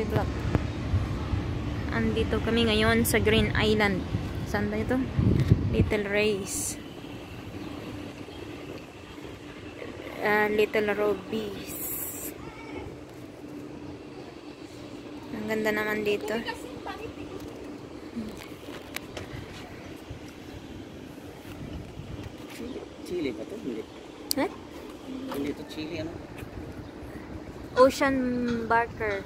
Vlog. Andito kami ngayon sa Green Island. Saan ba ito? Little Race. Uh, Little Robies. Ang ganda naman dito. Chile ba to? Hindi. Ha? Hindi to Chile ano? Ocean Barker.